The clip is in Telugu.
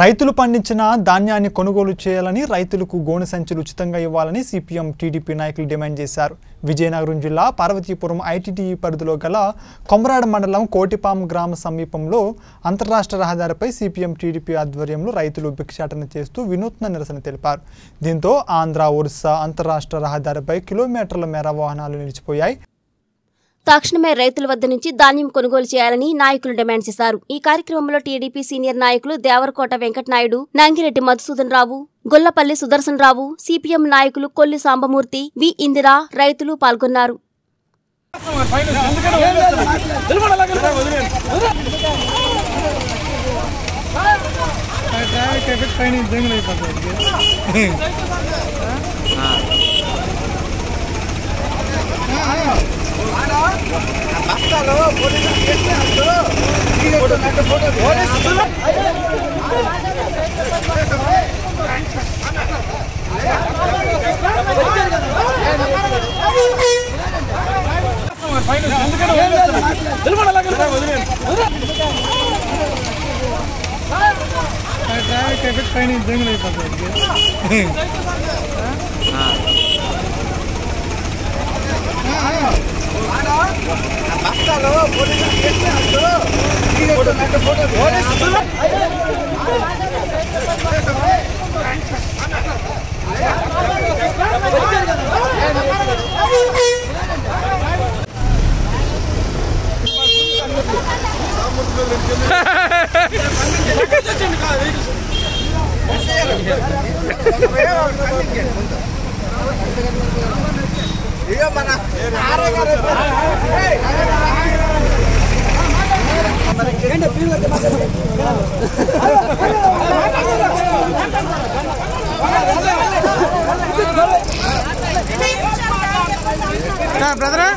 రైతులు పండించిన ధాన్యాన్ని కొనుగోలు చేయాలని రైతులకు గోనె సంచులు ఉచితంగా ఇవ్వాలని సిపిఎం టీడీపీ నాయకులు డిమాండ్ చేశారు. విజయనగరం జిల్లా పార్వతీపురం ఐటీడీ పరిధిలో గల కొమరాడ మండలం కోటిపాం గ్రామ సమీపంలో అంతర్రాష్ట్ర రహదారిపై సిపిఎం టీడీపీ ఆధ్వర్యంలో రైతులు భిక్షాటన చేస్తూ వినూత్న నిరసన తెలిపారు. దీంతో ఆంధ్ర ఒరిస్సా అంతర్రాష్ట్ర రహదారిపై కిలోమీటర్ల మేర వాహనాలు నిలిచిపోయాయి. తక్షణమే రైతుల వద్ద నుంచి ధాన్యం కొనుగోలు చేయాలని నాయకులు డిమాండ్ చేశారు ఈ కార్యక్రమంలో టీడీపీ సీనియర్ నాయకులు దేవరకోట వెంకటనాయుడు నంగిరెడ్డి మధుసూదన్ రావు గొల్లపల్లి సుదర్శన్ రావు సిపిఎం నాయకులు కొల్లి సాంబమూర్తి వి ఇందిరా రైతులు పాల్గొన్నారు ట్రాఫిక్ ఎఫెక్ట్ పైన జంగులు అయిపోతుంది. ట్రాఫిక్ பிரதரா